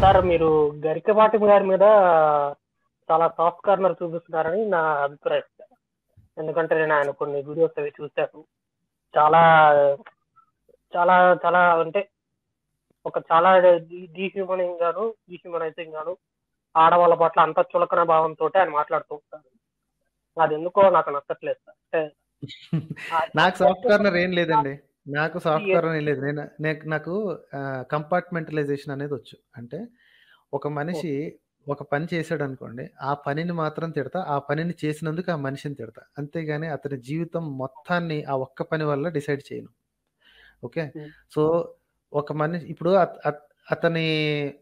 Sir మీరు గరికపాటి గారి మీద చాలా సాఫ్ట్ కార్నర్ చూపిస్తున్నారని నా అభిప్రాయం. సార్ ఎందుకంటే నేను ఆయన కొన్ని వీడియోస్ అవి చూశాను. చాలా చాలా చాలా అంటే ఒక చాలా డీహ్యూమనింగ్ గాను డీహ్యూమనైజింగ్ గాను ఆడవాళ్ళ పట్ల అంత చులకన భావంతో ఆయన మాట్లాడుతూ ఉంటారు. అది ఎందుకో నాకు నచ్చట్లేదు సార్. నాకు సాఫ్ట్ కార్నర్ ఏం లేదండి. నాకు సాఫ్ట్ కార్నర్ ఏం లేదు. నేను నాకు కంపార్ట్మెంటలైజేషన్ అనేది వచ్చు. అంటే ఒక మనిషి ఒక పని చేశాడు అనుకోండి ఆ పనిని మాత్రం తిడతా ఆ పనిని చేసినందుకు ఆ మనిషిని తిడతా. అంతేగాని అతని జీవితం మొత్తాన్ని ఆ ఒక్క పని వల్ల డిసైడ్ చేయను. ఓకే. సో ఒక మనిషి ఇప్పుడు అత- అత- అతని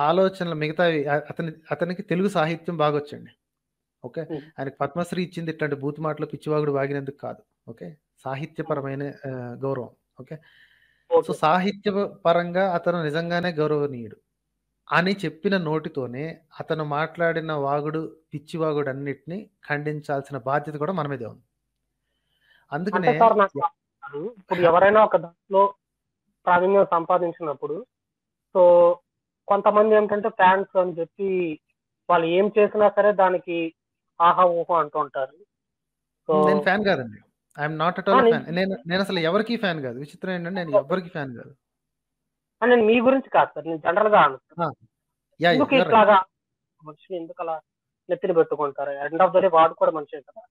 ఆలోచనలు మిగతావి అ- అతని అతనికి తెలుగు సాహిత్యం బాగా వచ్చండి ఓకే. ఆయనకి పద్మశ్రీ ఇచ్చింది ఇట్లాంటి బూత్ మాటలు పిచ్చివాగుడు వాగినందుకు కాదు. ఓకే? సాహిత్యపరమైన గౌరవం. ఓకే? సో. సాహిత్య పరంగా అతను నిజంగానే గౌరవనీయుడు. అని చెప్పిన నోటితోనే అతను మాట్లాడిన వాగుడు పిచ్చి వాగుడు అన్నిటిని ఖండించాల్సిన బాధ్యత కూడా మన మీదే ఉంది. అందుకనే. ఇప్పుడు ఎవరైనా ఒక దాంట్లో ప్రావీణ్యం సంపాదించినప్పుడు సో కొంతమంది ఏంటంటే ఫ్యాన్స్ అని చెప్పి వాళ్ళు ఏం చేసినా సరే దానికి ఆహా ఊహో అంటూ ఉంటారు. సో నేను ఫ్యాన్ కాదండి. I'm not at all fan నేను నేను అసలు ఎవరికి ఫ్యాన్ కాదు. విచిత్రం ఏంటంటే నేను ఎవరికి ఫ్యాన్ కాదు. నేను మీ గురించి కాదు సార్. నేను జనరల్గా యా ఎందుకు ఇట్లాగా మనిషి ఎందుకు అలా నెత్తిన పెట్టుకుంటారు? ఎండ్ ఆఫ్ ద డే వాడు కూడా మనిషే కదా.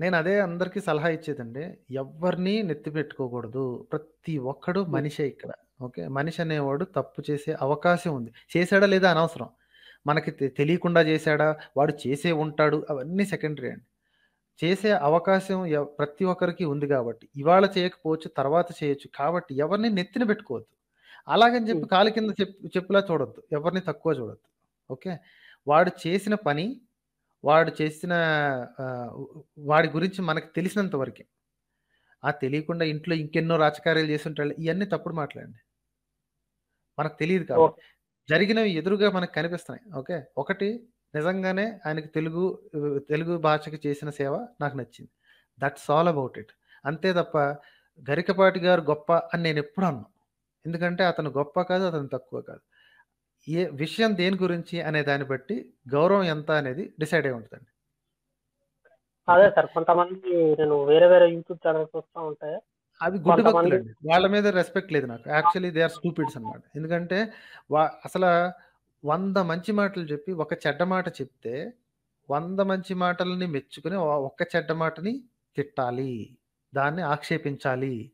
నేను అదే అందరికీ సలహా ఇచ్చేదండి. ఎవరిని నెత్తి పెట్టుకోకూడదు. ప్రతి ఒక్కడు మనిషే ఇక్కడ. ఓకే? మనిషి అనేవాడు తప్పు చేసే అవకాశం ఉంది. చేశాడా లేదా అనవసరం? మనకి తెలియకుండా చేశాడా? వాడు చేసే ఉంటాడు. అవన్నీ సెకండరీ అండి. చేసే అవకాశం ప్రతి ఒక్కరికి ఉంది కాబట్టి ఇవాళ చేయకపోవచ్చు తర్వాత చేయొచ్చు. కాబట్టి ఎవరిని నెత్తిన పెట్టుకోవద్దు. అలాగని చెప్పి కాలు కింద చెప్పు చెప్పులా చూడొద్దు. ఎవరిని తక్కువ చూడొద్దు. ఓకే? వాడు చేసిన పని వాడు చేసిన వాడి గురించి మనకు తెలిసినంత వరకే. ఆ తెలియకుండా ఇంట్లో ఇంకెన్నో రాజకార్యాలు చేసి ఉంటాడు ఇవన్నీ తప్పుడు మాట్లాడండి మనకు తెలియదు కాబట్టి. జరిగినవి ఎదురుగా మనకు కనిపిస్తున్నాయి. ఓకే? ఒకటి నిజంగానే ఆయనకి తెలుగు తెలుగు భాషకి చేసిన సేవ నాకు నచ్చింది. దట్స్ ఆల్ అబౌట్ ఇట్ అంతే తప్ప గరికపాటి గారు గొప్ప అని నేను ఎప్పుడు అన్నాను ఎందుకంటే అతను గొప్ప కాదు అతను తక్కువ కాదు. ఏ విషయం దేని గురించి అనే దాన్ని బట్టి గౌరవం ఎంత అనేది డిసైడ్ అయి ఉంటుందండి. అదే సార్ కొంతమంది నేను వేరే వేరే యూట్యూబ్ ఛానల్స్ వస్తూ ఉంటాయి అవి గుడ్డి భక్తులండి. వాళ్ళ మీద రెస్పెక్ట్ లేదు నాకు. యాక్చువల్లీ దే ఆర్ స్టూపిడ్స్ అనమాట ఎందుకంటే వా అసలు వంద మంచి మాటలు చెప్పి ఒక చెడ్డ మాట చెప్తే వంద మంచి మాటలని మెచ్చుకుని ఒక్క చెడ్డ మాటని తిట్టాలి. దాన్ని ఆక్షేపించాలి.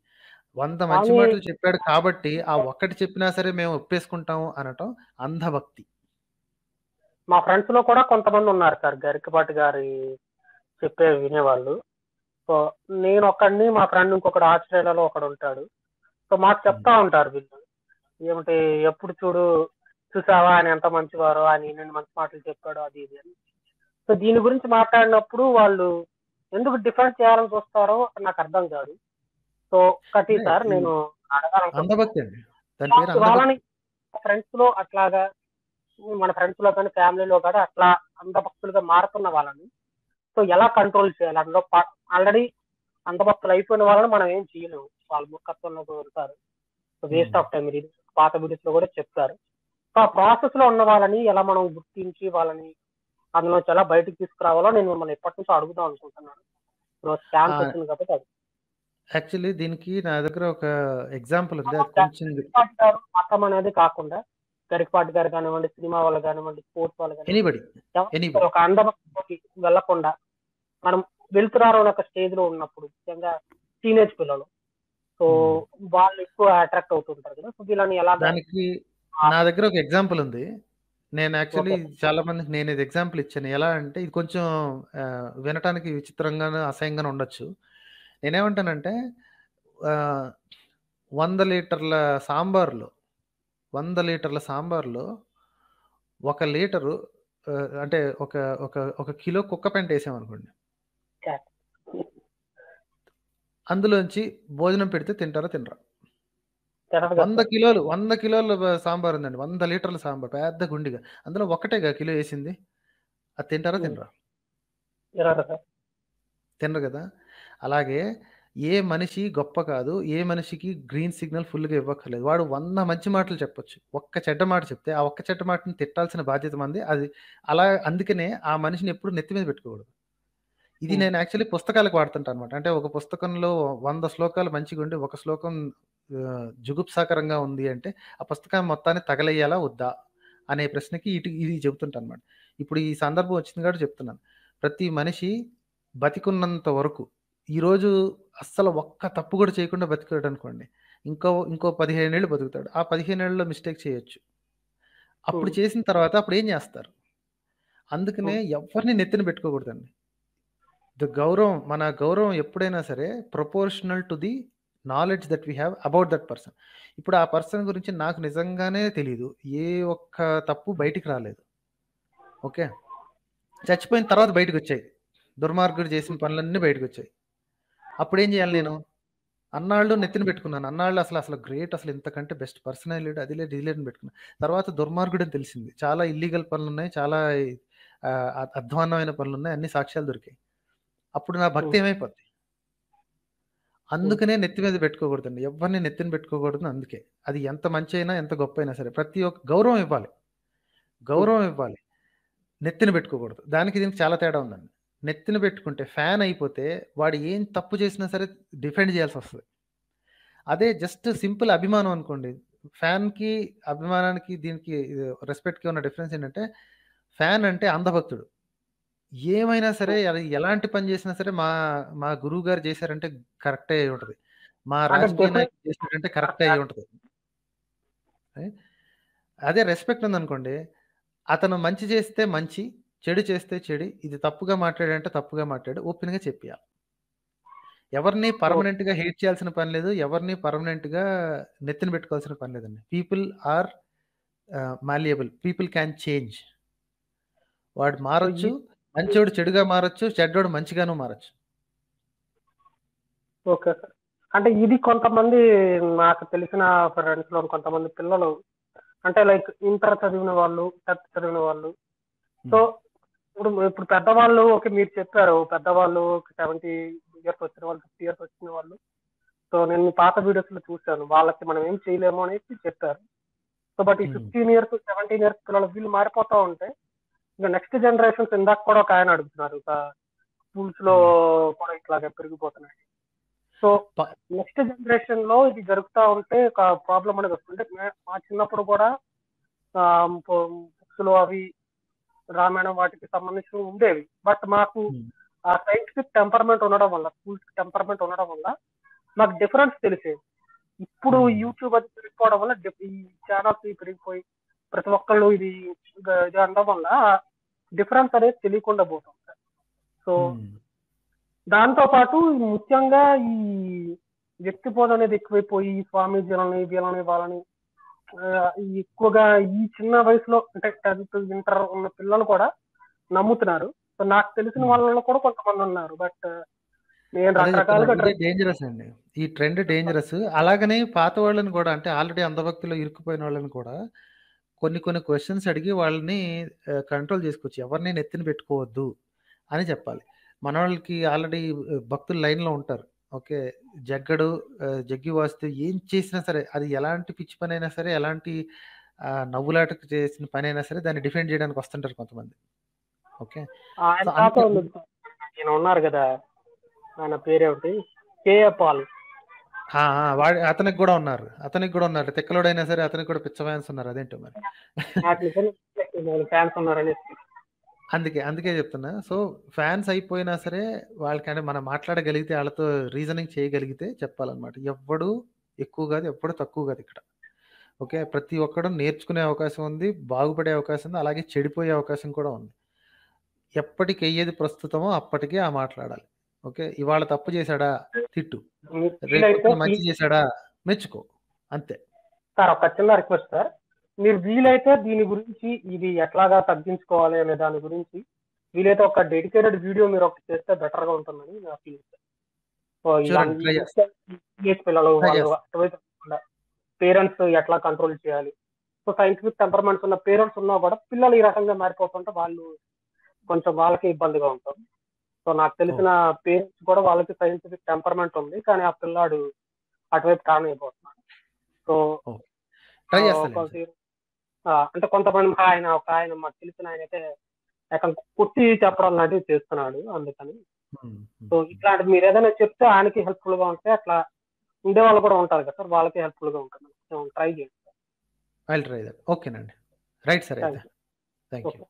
వంద మంచి మాటలు చెప్పాడు కాబట్టి ఆ ఒక్కటి చెప్పినా సరే మేము ఒప్పేసుకుంటాము అనటం అంధభక్తి. మా ఫ్రెండ్స్లో కూడా కొంతమంది ఉన్నారు సార్ గరికపాటి గారి చెప్పే వినేవాళ్ళు. సో నేను ఒక్కడిని మా ఫ్రెండ్ ఇంకొకడు ఆస్ట్రేలియాలో ఒకడు ఉంటాడు. సో మాకు చెప్తా ఉంటారు వీళ్ళు. ఏమిటి ఎప్పుడు చూడు చూసావా ఆయన ఎంత మంచివారో ఆయన నేను మంచి మాటలు చెప్పాడు అది ఇది అని. సో దీని గురించి మాట్లాడినప్పుడు వాళ్ళు ఎందుకు డిఫరెన్స్ చేయాలని చూస్తారో నాకు అర్థం కాదు. సో ఒకటి సార్ నేను ఫ్రెండ్స్లో అట్లాగా మన ఫ్రెండ్స్లో కానీ ఫ్యామిలీలో కానీ అట్లా అంధభక్తులుగా మారుతున్న వాళ్ళని. సో ఎలా కంట్రోల్ చేయాలి? అందులో ఆల్రెడీ అంధభక్తులు అయిపోయిన వాళ్ళని మనం ఏం చేయలేము. వాళ్ళ ముఖత్వంలో ఉంటారు. So waste of time. పాత వీడియోస్లో కూడా చెప్తారు. ఆ ప్రాసెస్లో ఉన్న వాళ్ళని ఎలా మనం గుర్తించి వాళ్ళని అందులో ఎలా బయటకు తీసుకురావాలో నేను మిమ్మల్ని ఎప్పటి నుంచో అడుగుదాం అనుకుంటున్నాను. ఛాన్స్ ఆ, వచ్చింది కాబట్టి అది. యాక్చువల్లీ దీనికి నా దగ్గర ఒక ఎగ్జాంపుల్ ఉంది. అది కొంచెం గరికపాటి గారు మతం అనేది కాకుండా గరికపాటి గారు కానివ్వండి సినిమా వాళ్ళు కానివ్వండి స్పోర్ట్స్ వాళ్ళు కానివ్వండి ఎనీబడి ఎవరు ఎనీబడి ఒక అందభక్తిలోకి వెళ్ళకుండా మనం వెళ్తున్నారు అనే ఒక స్టేజ్లో ఉన్నప్పుడు ముఖ్యంగా టీనేజ్ పిల్లలు. సో వాళ్ళు ఎక్కువ అట్రాక్ట్ అవుతుంటారు కదా. సో వీళ్ళని ఎలా దానికి నా దగ్గర ఒక ఎగ్జాంపుల్ ఉంది. నేను యాక్చువల్లీ చాలా మందికి నేను ఇది ఎగ్జాంపుల్ ఇచ్చాను. ఎలా అంటే ఇది కొంచెం వినటానికి విచిత్రంగాను అసహ్యంగానే ఉండొచ్చు. నేనేమంటానంటే వంద లీటర్ల సాంబార్లో వంద లీటర్ల సాంబార్లో ఒక లీటరు అంటే ఒక ఒక ఒక కిలో కుక్క పెంట వేసామనుకోండి. అందులోంచి భోజనం పెడితే తింటారా తినరా? వంద కిలోలు వంద కిలోల సాంబార్ ఉందండి వంద లీటర్ల సాంబార్ పెద్ద గుండిగా అందులో ఒకటేగా కిలో వేసింది అది తింటారా. తినరా తినరు కదా అలాగే ఏ మనిషి గొప్ప కాదు. ఏ మనిషికి గ్రీన్ సిగ్నల్ ఫుల్‌గా ఇవ్వక్కర్లేదు. వాడు 100 మంచి మాటలు చెప్పొచ్చు. ఒక్క చెడ్డ మాట చెప్తే, ఆ ఒక్క చెడ్డ మాటని తిట్టాల్సిన బాధ్యత మనది. అది అలా అందుకనే ఆ మనిషిని ఎప్పుడు నెత్తి మీద పెట్టుకోకూడదు. ఇది. నేను యాక్చువల్లీ పుస్తకాలకు వాడుతుంటానన్నమాట. అంటే ఒక పుస్తకంలో 100 శ్లోకాలు మంచిగుండి, ఒక శ్లోకం జుగుప్సాకరంగా ఉంది అంటే, ఆ పుస్తకం మొత్తాన్ని తగలేయాలా? వద్దా? అనే ప్రశ్నకి ఇటు ఇది చెబుతుంటానన్నమాట. ఇప్పుడు ఈ సందర్భం వచ్చింది కాబట్టి చెప్తున్నాను. ప్రతి మనిషి బతికున్నంత వరకు ఈరోజు అస్సలు ఒక్క తప్పు కూడా చేయకుండా బతికాడనుకోండి. ఇంకో ఇంకో 15 ఏళ్ళు బతుకుతాడు. ఆ 15 ఏళ్ళలో మిస్టేక్ చేయొచ్చు. అప్పుడు. చేసిన తర్వాత అప్పుడేం జేస్తారు? అందుకనే హ్మ్. ఎవ్వరిని నెత్తిన పెట్టుకోకూడదండి. ద గౌరవం మన గౌరవం ఎప్పుడైనా సరే proportional to the knowledge that we have about that person. ఇప్పుడు ఆ పర్సన్ గురించి నాకు నిజంగానే తెలీదు. ఏ ఒక్క తప్పు బయటికి రాలేదు. ఓకే. చచ్చిపోయిన తర్వాత బయటకొచ్చాయి. దుర్మార్గుడు చేసిన పనులన్నీ బయటకొచ్చాయి. అప్పుడేం జేయాలి హ్మ్. నేను? అన్నాళ్ళు నెత్తిన పెట్టుకున్నాను. అన్నాళ్ళు అసలు అసలు గ్రేట్ అసలు ఇంతకంటే బెస్ట్ పర్సనే లేడు. అది లేదు, ఇది లేదు అని పెట్టుకున్నా. తర్వాత దుర్మార్గుడని తెలిసింది. చాలా ఇల్లీగల్ పనులున్నాయి. చాలా ఆహ్, అ అధ్వాన్నమైన పనులున్నాయి. అన్ని సాక్ష్యాలు దొరికాయి. అప్పుడు నా భక్తి. ఏమైపోద్ది? అందుకనే నెత్తి మీద పెట్టుకోకూడదండి. ఎవ్వరిని నెత్తిన పెట్టుకోకూడదు అందుకే. అది ఎంత మంచైనా, ఎంత గొప్పైనా సరే. ప్రతి ఒక్క గౌరవం ఇవ్వాలి. గౌరవం ఇవ్వాలి. నెత్తిన పెట్టుకోకూడదు. దానికి దీనికి చాలా తేడా ఉందండి. నెత్తిన పెట్టుకుంటే ఫ్యాన్ అయిపోతే వాడు ఏం తప్పు చేసినా సరే డిఫెండ్ చేయాల్సొస్తది. అదే జస్ట్ సింపుల్ అభిమానం అనుకోండి. ఫ్యాన్‌కి, అభిమానానికి దీనికి రెస్పెక్ట్‌కి ఉన్న డిఫరెన్స్ ఏంటంటే, ఫ్యాన్ అంటే అంధభక్తుడు. ఏమైనా సరే ఎలాంటి పని చేసినా సరే మా మా గురువుగారు చేశారంటే కరెక్టే అయ్యుంటది. మా అంటే రాజకీయ డెఫినెట్ నాయకుడు కరెక్టే అయ్యుంటది. రైట్. అదే రెస్పెక్ట్ ఉందనుకోండి. అతను మంచి చేస్తే మంచి, చెడు చేస్తే చెడు. ఇది తప్పుగా మాట్లాడాడంటే తప్పుగా మాట్లాడు. ఓపెన్‌గా చెప్పేయాలి. ఎవరిని ఓహ్! పర్మనెంట్‌గా హేట్ చేయాల్సిన పని లేదు. ఎవరిని పర్మనెంట్‌గా నెత్తిన పెట్టుకోవాల్సిన పని లేదండి. People are ah, malleable. People can change. వాడు సో, మారొచ్చు. మంచోడు చెడుగా మారొచ్చు. చెడ్డోడు మంచిగాను మారొచ్చు. Okay sir. అంటే ఇది కొంతమంది నాకు తెలిసిన ఫ్రెండ్స్‌లో కొంతమంది పిల్లలు అంటే లైక్ ఇంటర్ చదివిన వాళ్ళు, 10థ్ చదివిన వాళ్ళు. సో, హ్మ్. ఇప్పుడు ఇప్పుడు పెద్దవాళ్ళు ఓకే మీరు చెప్పారు. పెద్దవాళ్ళు 70 ఇయర్స్ వచ్చిన వాళ్ళు, 50 ఇయర్స్ వచ్చిన వాళ్ళు. సో, నేను మీ పాత వీడియోస్‌లో చూసాను. వాళ్ళకి మనం ఏం చేయలేము అనేసి చెప్పారు. సో, బట్ ఈ. 15 ఇయర్స్, 17 ఇయర్స్ పిల్లలు వీళ్ళు మారిపోతా ఉంటే, ఇక నెక్స్ట్ జనరేషన్స్ ఇందాక కూడా ఒక ఆయన అడుగుతున్నారు. ఇక స్కూల్స్‌లో హ్మ్. కూడా ఇట్లాగే పెరిగిపోతున్నాయి. సో, నెక్స్ట్ జనరేషన్‌లో ఇది జరుగుతా ఉంటే ఒక ప్రాబ్లమ్ అనేది వస్తుంది. మే చిన్నప్పుడు కూడా ఆహ్, పొ బుక్స్‌లో అవి రామాయణం వాటికి సంబంధించినవి ఉండేవి. బట్ మాకు హ్మ్. ఆ సైంటిఫిక్ టెంపర్‌మెంట్ ఉండడం వల్ల, స్కూల్స్ టెంపర్‌మెంట్ ఉండడం వల్ల మాకు డిఫరెన్స్ తెలిసేది. ఇప్పుడు. యూట్యూబ్ అది పెరిగిపోవడం వల్ల ఈ ఛానల్స్ పెరిగిపోయి ప్రతి ఒక్కళ్ళు ఇది ఇది అనడం వల్ల డిఫరెన్స్ అనేది తెలియకుండా పోతుంది సార్. సో, హ్మ్. దాంతో పాటు ముఖ్యంగా ఈ వ్యక్తి బోధ అనేది ఎక్కువైపోయి ఈ స్వామీజీలని, వీళ్ళని, వాళ్ళని ఎక్కువగా ఈ చిన్న వయసులో అంటే 10థ్, ఇంటర్ ఉన్న పిల్లలు కూడా నమ్ముతున్నారు. సో, నాకు తెలిసిన హ్మ్. వాళ్ళలో కూడా కొంతమంది ఉన్నారు. బట్ డేంజరస్ అండి. ఈ ట్రెండ్ డేంజరస్. అలాగనే పాత వాళ్ళని కూడా అంటే ఆల్రెడీ అంధభక్తిలో ఇరుక్కుపోయిన వాళ్ళని కూడా కొన్ని కొన్ని క్వెషన్స్ అడిగి వాళ్ళని ఆహ్, కంట్రోల్ చేసుకోవచ్చు. ఎవరిని నెత్తిన పెట్టుకోవద్దు అని చెప్పాలి. మనోళ్ళకి ఆల్రెడీ ఆహ్, భక్తులు లైన్‌లో ఉంటారు. ఓకే. జగ్గడు ఆహ్, జగ్గి వాసుదేవ్ ఏం చేసినా సరే అది ఎలాంటి పిచ్చి పనైనా సరే, ఎలాంటి ఆహ్, నవ్వులాటకు చేసిన పనైనా సరే దాన్ని డిఫెండ్ చేయడానికి వస్తుంటారు కొంతమంది. ఓకే. ఆయన సో. ఈయన ఉన్నారు గదా! ఆయన పేరేమిటి? K A Paul. వాడు అతనికి గూడా ఉన్నారు. అతనికి గూడా ఉన్నారు. తిక్కలోడైనా సరే అతనికి కూడా పిచ్చ ఫ్యాన్స్ ఉన్నారు. అదేంటో మరి. ఫ్యాన్స్ ఉన్నారనేసి. అందుకే, అందుకే చెప్తున్నా. సో, ఫ్యాన్స్ అయిపోయినా సరే వాళ్ళకంటే మనం మాట్లాడగలిగితే ఆళ్ళతో రీజనింగ్ చేయగలిగితే చెప్పాలన్నమాట. ఎవ్వడు ఎక్కువ గాదు. ఎవ్వడు తక్కువ గాదు ఇక్కడ. ఓకే. ప్రతి ఒక్కడు నేర్చుకునే అవకాశం ఉంది. బాగుపడే అవకాశం ఉంది. అలాగే చెడిపోయే అవకాశం కూడా ఉంది. ఎప్పటికెయ్యేది ప్రస్తుతమో అప్పటికే ఆ మాట్లాడాలి. ఓకే. ఇవాళ తప్పు చేశాడా? తిట్టు. మంచి చేశాడా? మెచ్చుకో. అంతే. సార్ ఒక చిన్న రిక్వెస్ట్ సార్. మీరు వీలైతే దీని గురించి ఇది ఎట్లాగా తగ్గించుకోవాలి అనే దాని గురించి వీలైతే ఒక డెడికేటెడ్ వీడియో మీరు ఒకటి చేస్తే బెటర్‌గా ఉంటుందని నా ఫీలింగ్. టీనేజ్ పిల్లలు పేరెంట్స్ ఎట్లా కంట్రోల్ చేయాలి? సో, సైంటిఫిక్ టెంపర్‌మెంట్స్ ఉన్న పేరెంట్స్ ఉన్నా కూడా పిల్లలు ఈ రకంగా మారిపోతుంటే వాళ్ళు కొంచెం వాళ్ళకే ఇబ్బందిగా ఉంటుంది. సో నాకు తెలిసిన పేరెంట్స్ కూడా వాళ్ళకి సైంటిఫిక్ టెంపర్మెంట్ ఉంది కానీ ఆ పిల్లాడు అటువైపు టర్న్ అయిపోతున్నాడు సో అంటే కొంతమంది మా ఆయన ఒక ఆయన మాకు తెలిసిన ఆయన అయితే కుట్టి చెప్పడం లాంటివి చేస్తున్నాడు అందుకని. సో ఇట్లాంటి మీరు ఏదైనా చెప్తే ఆయనకి హెల్ప్ఫుల్గా ఉంటే అట్లా ఉండే వాళ్ళు కూడా ఉంటారు కదా సార్ వాళ్ళకి హెల్ప్ఫుల్గా ఉంటుంది ట్రై చేయండి. ఐ ట్రై దట్ ఓకేనండి. Right sir thank you